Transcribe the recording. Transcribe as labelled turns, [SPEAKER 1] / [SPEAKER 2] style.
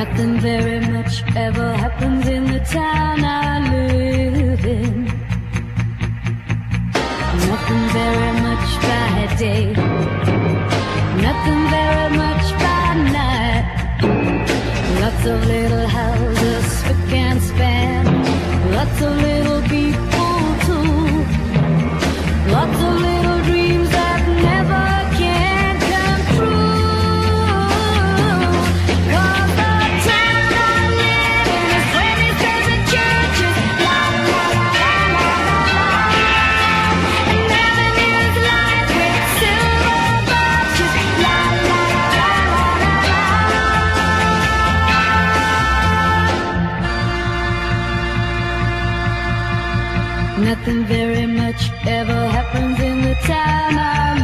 [SPEAKER 1] Nothing very much ever happens in the town I live in. Nothing very much by day. Nothing very much by night. Lots of little houses. Nothing very much ever happens in the time I